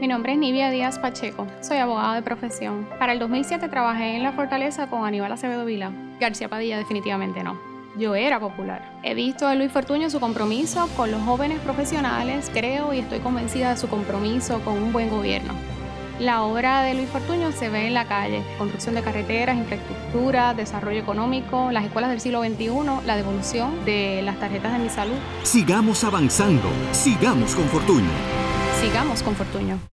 Mi nombre es Nivia Díaz Pacheco, soy abogada de profesión. Para el 2007 trabajé en la Fortaleza con Aníbal Acevedo Vila. García Padilla definitivamente no. Yo era popular. He visto a Luis Fortuño su compromiso con los jóvenes profesionales, creo y estoy convencida de su compromiso con un buen gobierno. La obra de Luis Fortuño se ve en la calle, construcción de carreteras, infraestructura, desarrollo económico, las escuelas del siglo XXI, la devolución de las tarjetas de mi salud. Sigamos avanzando, sigamos con Fortuño. Sigamos con Fortuño.